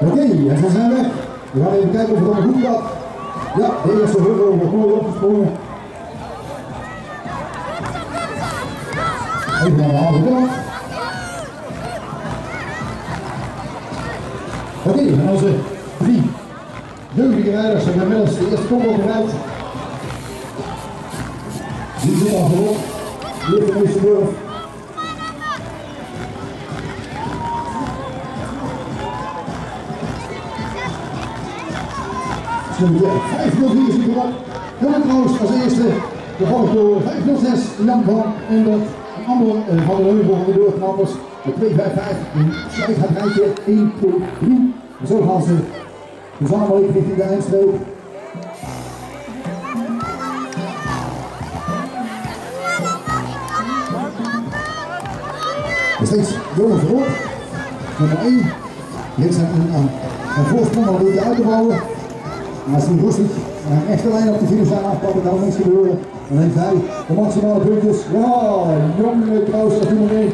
Oké, en ze zijn weg. We gaan even kijken of het allemaal goed gaat. Ja, de eerste hurdle wordt mooi opgesprongen. Even naar de halve kant. Oké, en onze drie jeugdige rijders hebben inmiddels de eerste kom bereikt. Die zit al voorop. Die heeft de meeste durf. Nummer 503 zit erop. Jan Kroos als eerste, gevolgd door 506 Jan van Endert. Ander uh, van de Heuvel van de Deurknappers. De 255 sluit het rijtje 1, 2, 3. En zo gaan ze gezamenlijk richting de eindstreep. Nog steeds Johan voorop. Nummer 1. Dit zijn een, een voorsprong een beetje uit te bouwen. En als hij rustig een echte lijn op de finish aan afpakken, er niks gebeuren. Dan heeft hij de maximale puntjes. Ja, jonge Klaus als nummer 1.